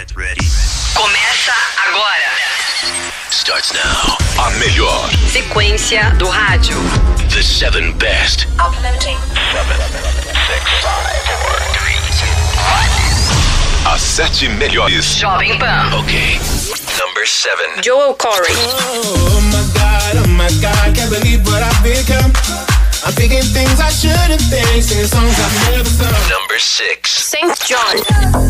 Get ready. Começa agora. Starts now. A melhor. Sequência do rádio. The seven best. Uploading. As sete melhores. Jovem Pan. Ok. Number seven. Joel Corey. Oh my god, oh my god, can't believe what I've become. I'm thinking things I shouldn't think, singing songs I've never sung. Number six. St. John.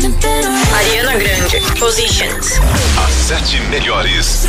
the bed. Ariana Grande. Positions. As sete melhores.